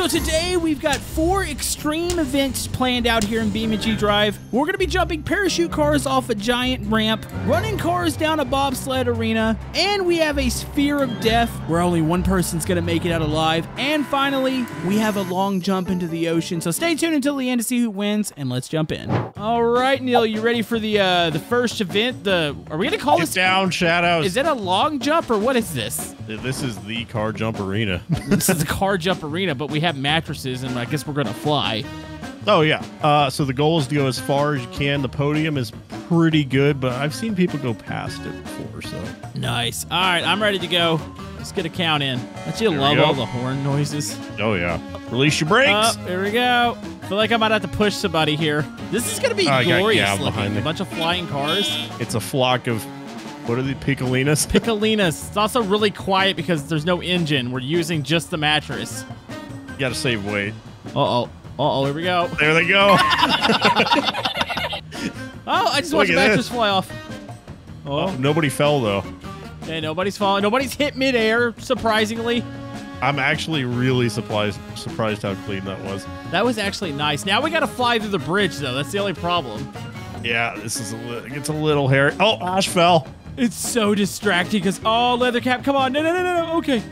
So today we've got four extreme events planned out here in BeamNG Drive. We're going to be jumping parachute cars off a giant ramp, running cars down a bobsled arena, and we have a sphere of death where only one person's going to make it out alive. And finally, we have a long jump into the ocean. So stay tuned until the end to see who wins, and let's jump in. All right, Neil, you ready for the uh, the first event? The are we going to call Get this? down, Shadows. Is it a long jump or what is this? This is the car jump arena. This is a car jump arena, but we have mattresses, and I guess we're gonna fly. oh yeah. Uh, so the goal is to go as far as you can. The podium is pretty good, but I've seen people go past it before. So Nice. All right, I'm ready to go. Let's get a count in. Don't you There love all the horn noises? oh yeah. Release your brakes. Oh, here we go. feel like I might have to push somebody here. This is gonna be Oh, I got glorious Gav looking. A bunch of flying cars. it's a flock of what are the picolinas? Picolinas. It's also really quiet because there's no engine. We're using just the mattress. you gotta save weight. Uh oh. Uh oh. Here we go. There they go. Oh, I just watched the at mattress fly off. oh, nobody fell though. Okay, nobody's falling. Nobody's hit midair. Surprisingly. I'm actually really surprised surprised how clean that was. That was actually nice. Now we gotta fly through the bridge, though. That's the only problem. Yeah, this is a li- it's a little hairy. Oh, Ash fell. It's so distracting because oh, Leathercap, come on, no, no, no, no, no. Okay.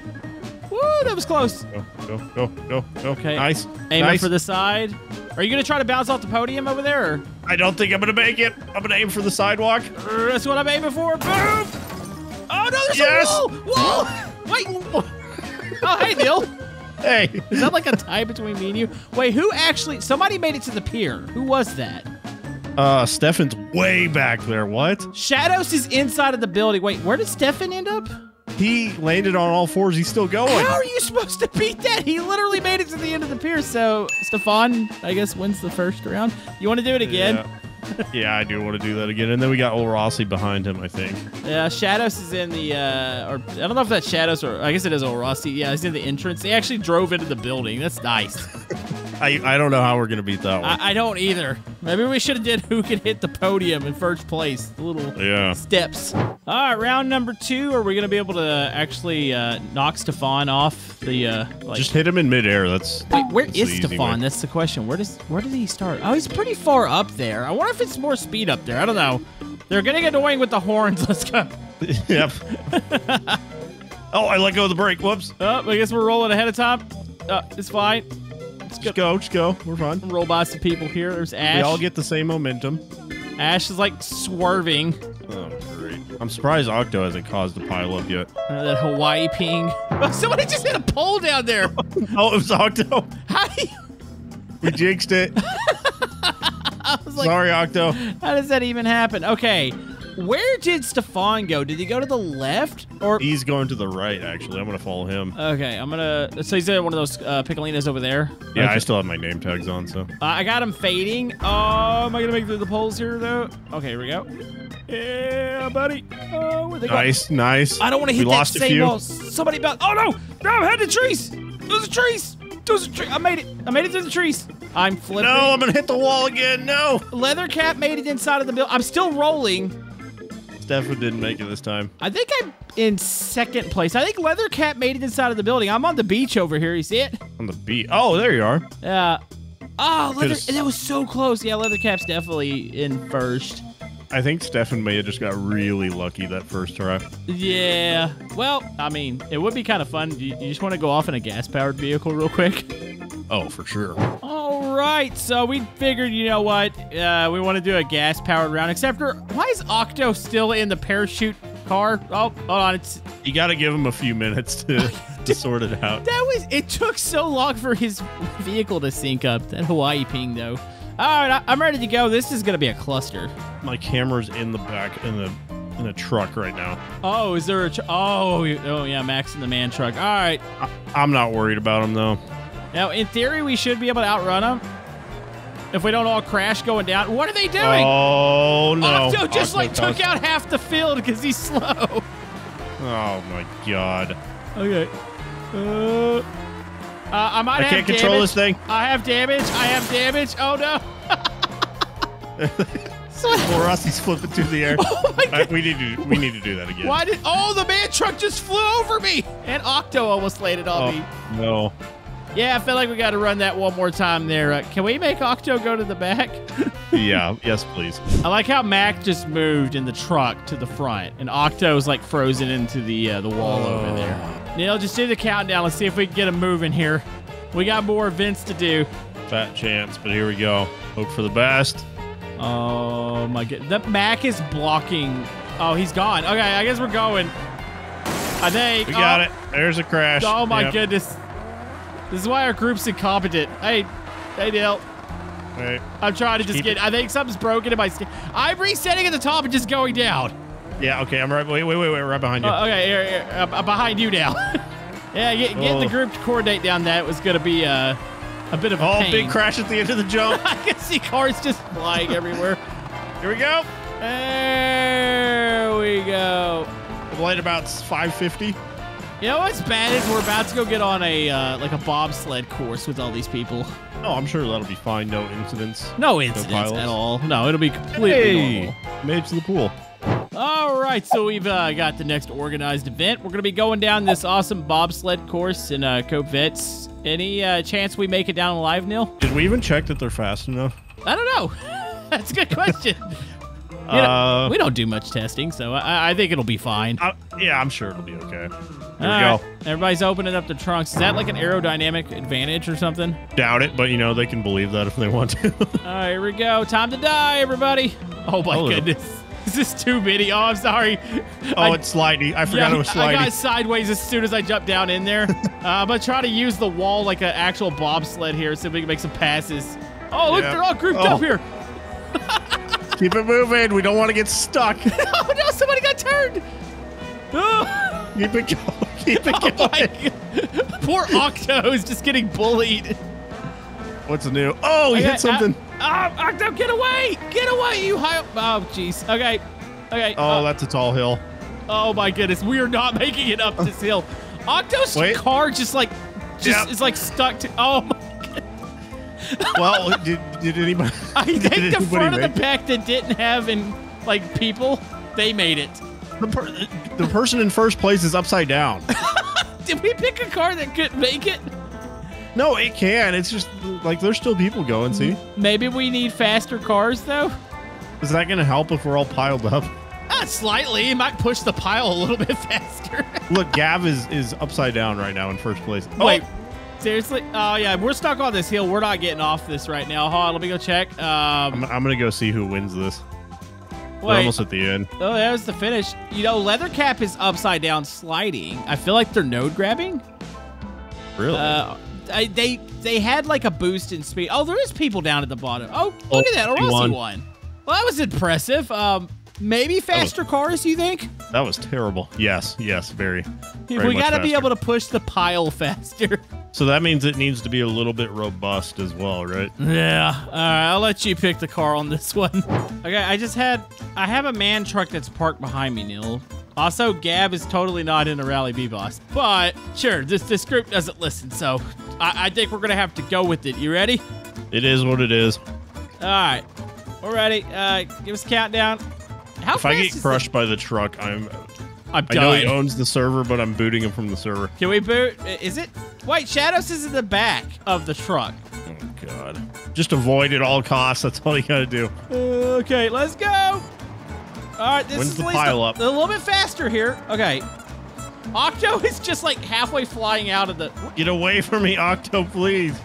Woo, that was close. Go, go, go, go, go. Okay. Nice. Aiming nice. for the side. Are you gonna try to bounce off the podium over there? Or? I don't think I'm gonna make it. I'm gonna aim for the sidewalk. That's what I'm aiming for. Boom! Oh no, there's Yes! a wall! Whoa! Wait. Oh hey, Neil. Hey. Is that like a tie between me and you? Wait, who actually? Somebody made it to the pier. Who was that? Uh, Stefan's way back there. What? Shadows is inside of the building. Wait, where did Stefan end up? He landed on all fours. He's still going. How are you supposed to beat that? He literally made it to the end of the pier. So Stefan, I guess, wins the first round. You want to do it again? Yeah. yeah, I do want to do that again. And then we got old Rossi behind him, I think. Yeah, Shadows is in the, uh, or I don't know if that's Shadows or I guess it is Old Rossi. Yeah, he's in the entrance. He actually drove into the building. That's nice. I, I don't know how we're going to beat that one. I, I don't either. Maybe we should have did who could hit the podium in first place. The little yeah. steps. All right, round number two. Are we gonna be able to actually uh, knock Stefan off the? Uh, like, Just hit him in midair. That's Wait, where that's is Stefan? That's the question. Where does where did he start? Oh, he's pretty far up there. I wonder if it's more speed up there. I don't know. They're getting annoying with the horns. Let's go. yep. oh, I let go of the brake. Whoops. Oh, I guess we're rolling ahead of time. Uh, it's fine. Let's Just go. go. Just go. We're fine. Roll by some people here. There's Ash. We all get the same momentum. Ash is like swerving. Oh, great. I'm surprised Octo hasn't caused a pile up yet. Uh, that Hawaii ping. Oh, somebody just hit a pole down there. Oh, it was Octo. How do you? We jinxed it. I was like, Sorry, Octo. how does that even happen? Okay, where did Stefan go? Did he go to the left or? He's going to the right, actually. I'm going to follow him. Okay, I'm gonna. So he's at one of those uh, pickolinas over there. Yeah, Okay. I still have my name tags on, so. Uh, I got him fading. Oh, am I gonna make it through the poles here though? Okay, here we go. Yeah, buddy. Oh, where they go? Nice, nice. I don't want to We hit that lost a same few. wall. Somebody about. Oh no! No, I'm heading to trees. Those are trees. Those are trees. I made it. I made it through the trees. I'm flipping. No, I'm going to hit the wall again. No. Leather cap made it inside of the building. I'm still rolling. Stefan didn't make it this time. I think I'm in second place. I think Leathercap made it inside of the building. I'm on the beach over here. You see it? On the beach. Oh, there you are. Yeah. Oh, Leather. That was so close. Yeah, Leathercap's definitely in first. I think Stefan may have just got really lucky that first try. Yeah. Well, I mean, it would be kind of fun. You, you just want to go off in a gas-powered vehicle real quick. Oh, for sure. All right. So we figured, you know what? Uh, we want to do a gas-powered round. Except for, why is Octo still in the parachute car? Oh, hold on. It's You got to give him a few minutes to, to sort it out. That was. It took so long for his vehicle to sync up. That Hawaii ping, though. All right, I'm ready to go. This is gonna be a cluster. My camera's in the back in the in a truck right now. Oh, is there a? Tr- oh, oh yeah, Max in the man truck. All right. I, I'm not worried about him though. Now, in theory, we should be able to outrun them if we don't all crash going down. What are they doing? Oh no! Octo just Octo like took out half the field because he's slow. Oh my god! Okay. Uh, uh, I might have I have can't control damage. this thing. I have damage. I have damage. Oh no. Rossi's flipping through the air. oh my god. we need to we need to do that again. Why did? Oh, the man truck just flew over me, and Octo almost landed on Oh me. no! Yeah, I feel like we got to run that one more time there. Uh, can we make Octo go to the back? yeah. Yes, please. I like how Mac just moved in the truck to the front, and Octo's like frozen into the uh, the wall over there. Neil, just do the countdown. Let's see if we can get him moving here. We got more events to do. Fat chance, but here we go. Hope for the best. Oh my god, the Mac is blocking. Oh, he's gone. Okay, I guess we're going. I think. We got oh, it. There's a crash. Oh my Yep. goodness. This is why our group's incompetent. Hey, hey, Neil. Right. I'm trying to just get. it- I think something's broken in my skin. I'm resetting at the top and just going down. Yeah. Okay. I'm right. Wait. Wait. Wait. Wait. Right behind you. Uh, okay, here, here, I'm, I'm behind you now. yeah, get, getting the Oh. group to coordinate down that was going to be uh, a bit of a oh, pain. big crash at the end of the jump. I can see cars just flying everywhere. here we go. There we go. Light about 550. You know what's bad is we're about to go get on a uh, like a bobsled course with all these people. Oh, I'm sure that'll be fine. No incidents. No incidents pilots? at all. No, it'll be completely normal. made it to the pool. All right, so we've uh, got the next organized event. We're going to be going down this awesome bobsled course in uh, Covets. Any uh, chance we make it down alive, Neil? Did we even check that they're fast enough? I don't know. That's a good question. You know, Uh, we don't do much testing, so I, I think it'll be fine. Uh, yeah, I'm sure it'll be okay. Here we go. right, Everybody's opening up the trunks. Is that like an aerodynamic advantage or something? Doubt it, but you know they can believe that if they want to. All right, here we go. Time to die, everybody. Oh my Oh. goodness. Is this too many? Oh, I'm sorry. oh, I- it's slidey. I forgot yeah, it was I got sideways as soon as I jumped down in there. uh, I'm gonna try to use the wall like an actual bobsled here, so we can make some passes. Oh, look, Yeah. they're all grouped Oh. up here. Keep it moving. We don't want to get stuck. Oh no, somebody got turned. Keep it going. Keep it oh going. my God. Poor Octo is just getting bullied. What's new? Oh, he Okay, hit something. Uh, oh, Octo, get away! Get away, you high. Oh, jeez. Okay. Okay. oh, uh, that's a tall hill. Oh my goodness, we are not making it up this hill. Octo's Wait. car just like just Yep. is like stuck to. Oh my! Well, did, did anybody? I think the front of the it? pack that didn't have in like people, they made it. The, per- the person in first place is upside down. Did we pick a car that couldn't make it? no, it can. It's just like there's still people going. See, Maybe we need faster cars though. is that going to help if we're all piled up? Uh, slightly. It might push the pile a little bit faster. Look, Gav is is upside down right now in first place. Oh, Wait. Seriously? Oh yeah, we're stuck on this hill. We're not getting off this right now. Hold on, let me go check. I'm, Um, I'm gonna go see who wins this. We're wait. almost at the end. Oh, there's the finish. You know, Leathercap is upside down sliding. I feel like they're node grabbing. Really? Uh, I, they they had like a boost in speed. Oh, there is people down at the bottom. Oh, Oh, look at that, a Rossi one. Well, that was impressive. Um, maybe faster cars. You think? that was terrible. Yes, yes, very. very we got to be able to push the pile faster. So that means it needs to be a little bit robust as well, right? yeah. All right, I'll let you pick the car on this one. okay, I just had I have a man truck that's parked behind me, Neil. Also, Gab is totally not in a rally B boss. But sure, this this group doesn't listen, so I, I think we're gonna have to go with it. You ready? It is what it is. All right, we're ready. Uh, give us a countdown. How If I get is crushed by the truck, I'm. I'm I know he done. owns the server, but I'm booting him from the server. Can we boot? Is it? Wait, Shadows is in the back of the truck. Oh God! Just avoid at all costs. That's all you gotta do. Uh, okay, let's go. All right, this When's is the at least pile a, up? a little bit faster here. Okay. Octo is just like halfway flying out of the. Get away from me, Octo, please.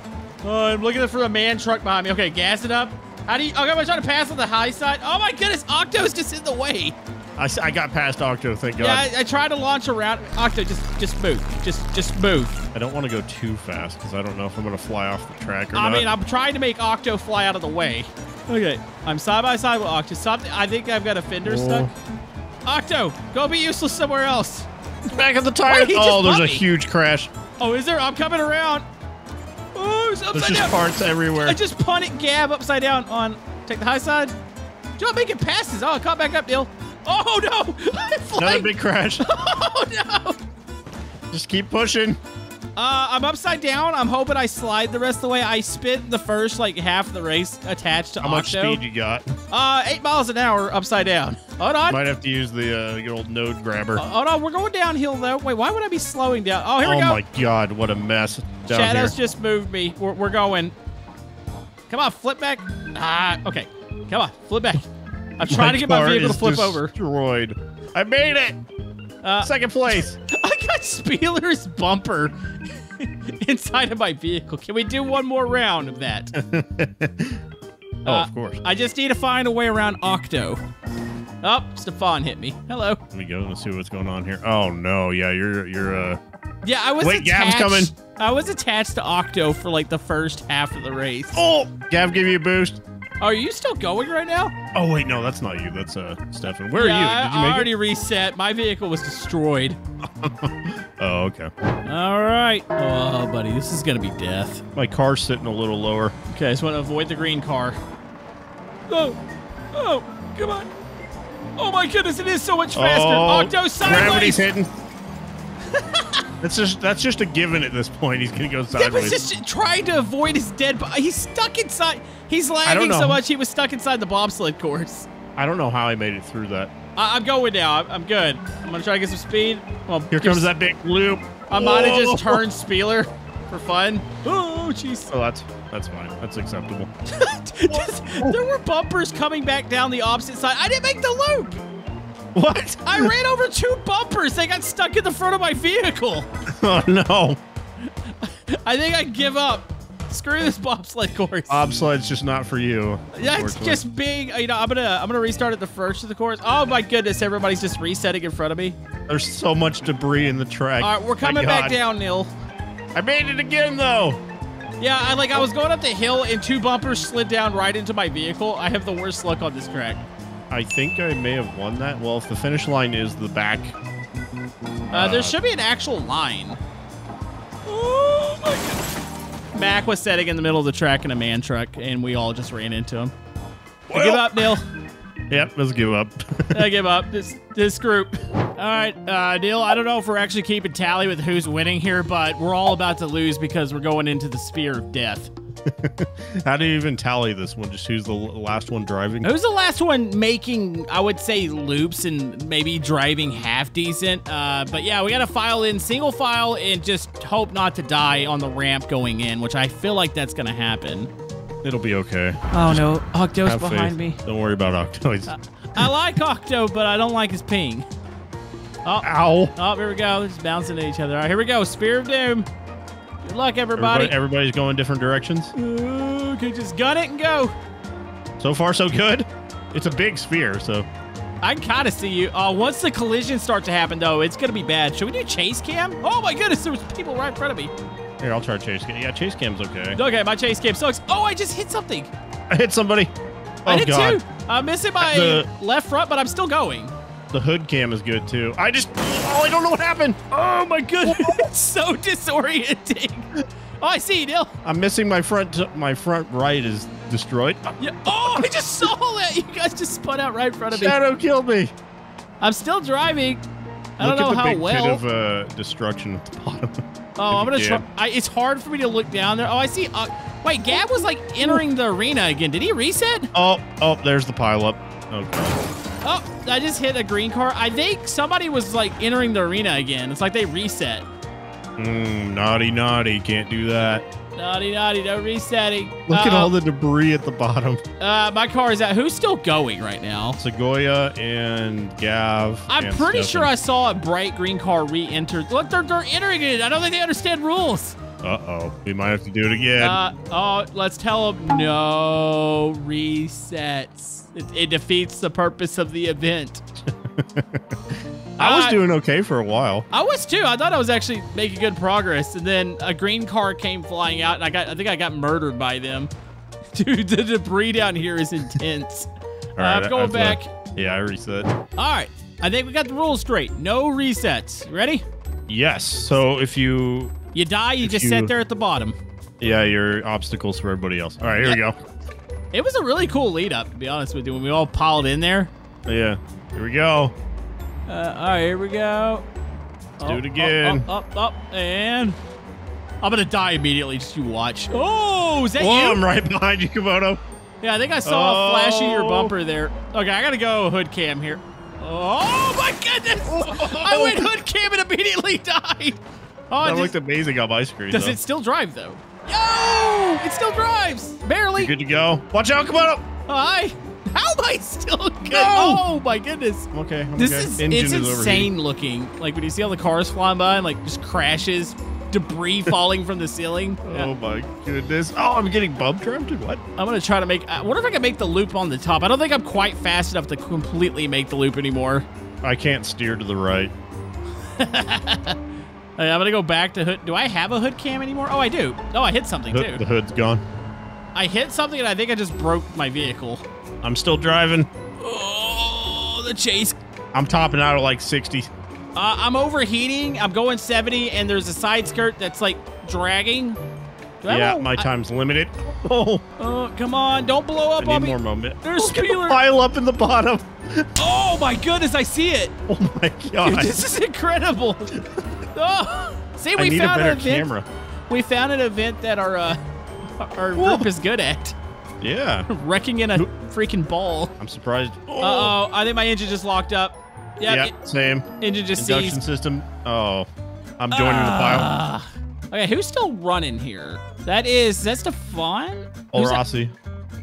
Oh, I'm looking for the man truck behind me. Okay, gas it up. How do you? Okay, I'm trying to pass on the high side. Oh my goodness, Octo's just in the way. I, I got past Octo, thank God. Yeah, I, I tried to launch around. Octo, just just move. Just just move. I don't want to go too fast because I don't know if I'm gonna fly off the track or I not. I mean, I'm trying to make Octo fly out of the way. Okay, I'm side by side with Octo. Something. I think I've got a fender Oh. stuck. Octo, go be useless somewhere else. back at the tire. Wait, oh, there's a me. huge crash. Oh, is there? I'm coming around. It's upside There's just down. parts everywhere. I just punted Gab upside down on. Take the high side. Don't make it passes. Oh, I caught back up, Neil. Oh no! Another big crash. Oh no! just keep pushing. Uh, I'm upside down. I'm hoping I slide the rest of the way. I spent the first like half the race attached to How much speed you got? Uh, eight miles an hour upside down. Hold on. Might have to use the uh, good old node grabber. Uh, Hold on. We're going downhill though. Wait, why would I be slowing down? Oh, here we go. oh my god, what a mess down Shadows here. just moved me. We're, we're going. Come on, flip back. Ah, okay. Come on, flip back. I'm trying to get my vehicle to flip over. Destroyed. I made it. Uh, Second place. I got Spieler's bumper inside of my vehicle. Can we do one more round of that? oh, Uh, of course. I just need to find a way around Octo. Oh, Stefan hit me. Hello. Let me go. Let's see what's going on here. Oh no, yeah, you're you're uh Yeah, I was Wait, Gav's coming. I was attached to Octo for like the first half of the race. Oh Gav give you a boost. Are you still going right now? Oh wait, no, that's not you. That's uh Stefan. Where yeah, are you? Did you I make already reset. My vehicle was destroyed. Oh, okay. All right. Oh, buddy, this is gonna be death. My car's sitting a little lower. Okay, I just want to avoid the green car. Oh, oh, come on. Oh my goodness, it is so much faster. Oh, Octo gravity's hitting. That's just that's just a given at this point. He's gonna go Yeah, but sideways. just trying to avoid his dead body. He's stuck inside. He's lagging so much he was stuck inside the bobsled course. I don't know how he made it through that. I- I'm going now. I'm- I'm good. I'm gonna try to get some speed. Well, Here comes that big loop. I might have just turned Spieler for fun. Oh, jeez. Oh, that's that's fine. That's acceptable. There were bumpers coming back down the opposite side. I didn't make the loop. What? I ran over two bumpers. They got stuck in the front of my vehicle. Oh no. I think I give up. Screw this bobsled course. Bobsled's just not for you. That's just being. You know, I'm gonna I'm gonna restart at the first of the course. Oh my goodness, everybody's just resetting in front of me. There's so much debris in the track. All right, we're coming back down, Neil. I made it again though. Yeah, I like I was going up the hill and two bumpers slid down right into my vehicle. I have the worst luck on this track. I think I may have won that. Well, if the finish line is the back, Uh, there should be an actual line. Oh my goodness. Mac was sitting in the middle of the track in a man truck, and we all just ran into him. I give up, Neil. yep, let's give up. I give up. This this group. All right, uh, Neil. I don't know if we're actually keeping tally with who's winning here, but we're all about to lose because we're going into the sphere of death. How do you even tally this one? Just who's the last one driving? Who's the last one making, I would say, loops and maybe driving half decent? Uh, but yeah, we got to file in single file and just hope not to die on the ramp going in, which I feel like that's going to happen. It'll be okay. Oh no, Octo's Have behind faith. me. Don't worry about Octo's. I like Octo, but I don't like his ping. Oh, Ow! oh, here we go. They're just bouncing at each other. All right, here we go. Spear of Doom. Good luck, everybody. Everybody, everybody's going different directions. Okay, just gun it and go. So far, so good. It's a big sphere, so I can kind of see you. Uh, once the collisions start to happen, though, it's going to be bad. Should we do chase cam? Oh, my goodness, there was people right in front of me. here I'll try chase cam. Yeah, chase cam's okay. Okay, my chase cam sucks. Oh, I just hit something. I hit somebody. I Oh did god, too. I'm missing my The- left front, but I'm still going. the hood cam is good too. I just I don't know what happened. Oh, my goodness. it's so disorienting. Oh, I see you, Neil. I'm missing my front. My front right is destroyed. Yeah. Oh, I just saw that. You guys just spun out right in front of me. Shadow killed me. I'm still driving. I Look don't know at the how big well. pit of uh, destruction at the bottom. Oh, I'm gonna try. I, it's hard for me to look down there. Oh, I see. Uh, wait, Gab was like entering the arena again. Did he reset? Oh, oh, there's the pileup. Okay. Oh, I just hit a green car. I think somebody was like entering the arena again. It's like they reset. Mm, naughty, naughty. Can't do that. Naughty, naughty, no resetting. Look at Uh-oh. all the debris at the bottom. Uh, my car is out. Who's still going right now? Segoya and Gav. I'm and pretty Stefan. sure I saw a bright green car re-enter. Look, they're, they're entering it. I don't think they understand rules. Uh oh, we might have to do it again. Uh, oh, let's tell them no resets. It, it defeats the purpose of the event. I was uh, doing okay for a while. I was too. I thought I was actually making good progress, and then a green car came flying out, and I got. I think I got murdered by them. Dude, the debris down here is intense. All Uh, I'm going I've back. left. Yeah, I reset. All right, I think we got the rules straight. No resets. Ready? Yes. So if you, You die, you If just you- sit there at the bottom. yeah, your obstacles for everybody else. All right, here we go. It was a really cool lead up, to be honest with you, when we all piled in there. Yeah, here we go. Uh, all right, here we go. Let's do it again. Up, up, up, and I'm gonna die immediately. Just you watch. Oh, is that Whoa, you? I'm right behind you, Camodo. Yeah, I think I saw a flash of your Oh. bumper there. Okay, I gotta go hood cam here. Oh my goodness! I went hood cam and immediately died. Oh, That does, looked amazing on my screen. does though. it still drive though? Yo! It still drives. Barely. Good to go. Watch out, Camodo. Hi. How am I still good? No! Oh my goodness. I'm okay. I'm This okay. is Engine it's is insane looking. Like when you see all the cars flying by and like just crashes, debris falling from the ceiling. Yeah. Oh uh, my goodness. Oh, I'm getting bump trapped. What? I'm gonna try to make. I wonder if I can make the loop on the top. I don't think I'm quite fast enough to completely make the loop anymore. I can't steer to the right. Hey, I'm gonna go back to hood. Do I have a hood cam anymore? Oh, I do. Oh, I hit something Hood- the hood's gone. I hit something and I think I just broke my vehicle. I'm still driving. Oh, the chase. I'm topping out at like 60. Uh, I'm overheating. I'm going 70, and there's a side skirt that's like dragging. I Yeah, my I- time's limited. Oh, Oh, come on! Don't blow I up on need me. more moment. There's Look Spieler. pile up in the bottom. Oh my goodness! I see it. Oh my Dude, god. this is incredible. Oh, see, I we need a found better an event. camera. We found an event that our uh, our Whoa. group is good at. Yeah. Wrecking in a freaking ball. I'm surprised. Uh oh! I think my engine just locked up. Yep, Yeah, same. engine just Induction seized. system. Oh, I'm joining the pile. Ah. Okay, who's still running here? That is that's Stefan. Oh, that? Rossi.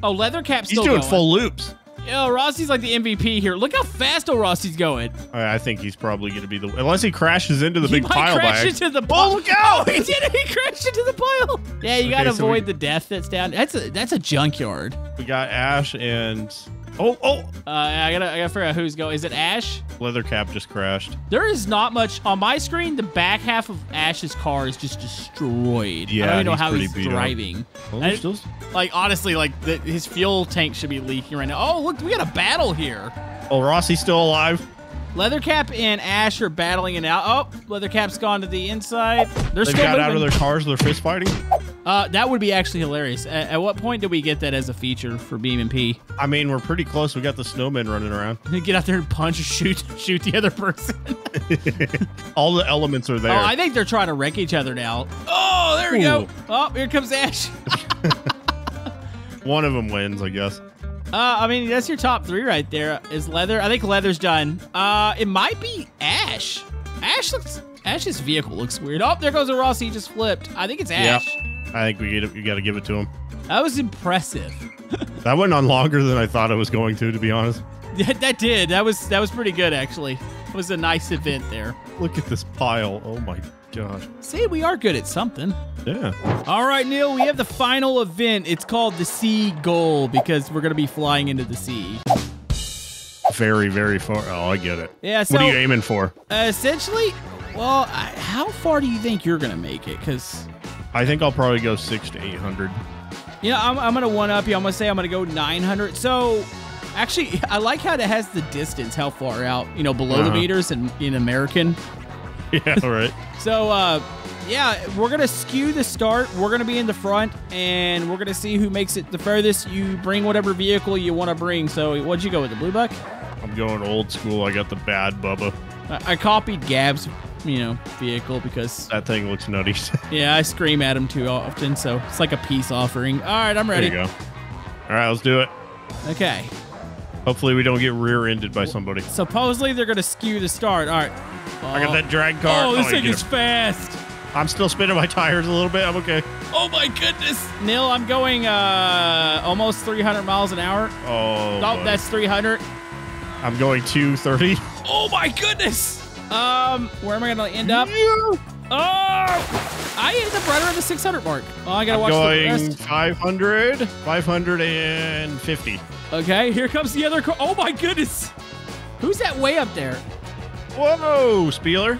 Oh, Leathercap's He's still doing going. full loops. Yo, Rossi's like the MVP here. Look how fast Rossi's going. I I think he's probably going to be the unless he crashes into the he big might pile crash bag. into the oh, pile. Oh, look out! Oh, he did it. He crashed into the pile. Yeah, you Okay, gotta so we- avoid the death that's down. That's a that's a junkyard. We got Ash and oh oh, Uh, I gotta I gotta figure out who's going. Is it Ash? Leathercap just crashed. There is not much on my screen. The back half of Ash's car is just destroyed. Yeah, I don't even know how he's driving. I- still Like honestly, like the, his fuel tank should be leaking right now. Oh, look, we got a battle here. oh Rossi's still alive. Leathercap and Ash are battling it out. Oh, Leathercap's gone to the inside. They're They still got moving. out of their cars. They're fist fighting. Uh, that would be actually hilarious. At, at what point do we get that as a feature for BeamNG? I mean, we're pretty close. We got the snowmen running around. Get out there and punch shoot shoot the other person. All the elements are there. Oh, I think they're trying to wreck each other now. Oh, there we go. Oh, here comes Ash. One of them wins, I guess. Uh, I mean, that's your top three right there. Is Leather? I think Leather's done. Uh, it might be Ash. Ash looks. Ash's vehicle looks weird. Oh, there goes a Rossi. He just flipped. I think it's Ash. I think we. You got to give it to him. That was impressive. That went on longer than I thought it was going to. To be honest, Yeah, that did. That was that was pretty good actually. It was a nice event there. look at this pile. Oh my gosh. See, we are good at something. Yeah. All right, Neil, we have the final event. It's called the Sea Goal because we're gonna be flying into the sea. Very, very far. Oh, I get it. Yeah. So what are you aiming for? uh, essentially, well, I, how far do you think you're gonna make it? Because I think I'll probably go six to eight hundred. You know, I'm, I'm gonna one up you. I'm gonna say I'm gonna go 900. So, actually, I like how it has the distance, how far out, you know, below the Uh-huh. meters in, in American. Yeah, right. So, uh, yeah, we're gonna skew the start. We're gonna be in the front, and we're gonna see who makes it the furthest. You bring whatever vehicle you want to bring. So, what'd you go with the blue buck? I'm going old school. I got the bad Bubba. I, I copied Gab's, you know, vehicle because That thing looks nutty. yeah, I scream at him too often. So it's like a peace offering. All right, I'm ready. there you go. All right, let's do it. Okay. Hopefully, we don't get rear-ended by somebody. Supposedly they're gonna skew the start. All right. I got that drag car. Oh, this you thing is fast. I'm still spinning my tires a little bit. I'm okay. Oh my goodness. Neil, I'm going uh almost 300 miles an hour. Oh, Oh, that's 300. I'm going 230. Oh my goodness. Um, where am I gonna end up? Oh, I ended up right around the 600 mark. Oh, I gotta I'm watch the going rest. 500, 550. Okay, here comes the other car. Oh my goodness. Who's that way up there? Whoa, Spieler.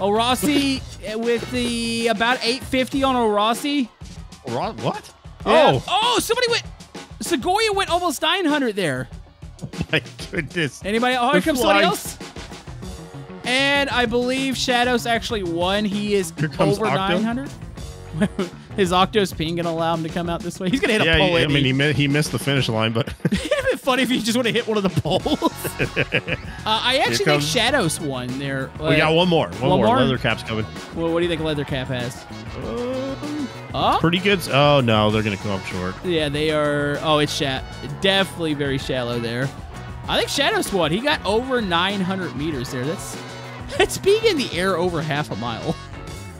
Oh, Rossi with the about 850 on O'Rossi. Ro- What? Yeah. Oh, Oh, somebody went. Segoya went almost 900 there. my goodness. Anybody? Oh, here comes somebody else. And I believe Shadows actually won. He is over Octo. 900. His Octo's ping gonna allow him to come out this way. He's gonna hit a pole. Yeah. I mean, he? he, mi- he missed the finish line, but It'd been funny if he just would have hit one of the poles. uh, I actually think Shadows won there. we got one more. One, One more. more? Leather cap's coming. Well, what do you think Leathercap has? Uh, Oh, Pretty good. Oh no, they're gonna come up short. yeah, they are. Oh, it's shat. Definitely very shallow there. I think Shadows won. He got over 900 meters there. That's that's being in the air over half a mile.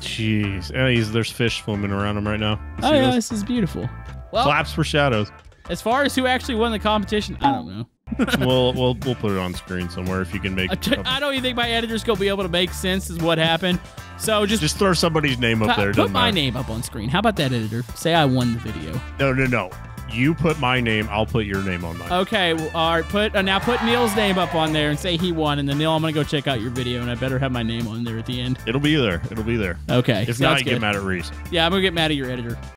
Jeez, he's, there's fish swimming around him right now. You Oh yeah, those? this is beautiful. Well, Claps for shadows. as far as who actually won the competition, I don't know. we'll we'll we'll put it on screen somewhere if you can make. I t- I don't even think my editor's gonna be able to make sense as what happened. So just, Just throw somebody's name up there. put my matter. name up on screen. How about that, editor? Say I won the video. No, no, no. You put my name. I'll put your name on mine. Okay, well, all right. Put uh, now put Neil's name up on there and say he won, and then Neil, I'm gonna go check out your video, and I better have my name on there at the end. It'll be there. It'll be there. Okay, If not, good. get mad at Reese. Yeah, I'm gonna get mad at your editor.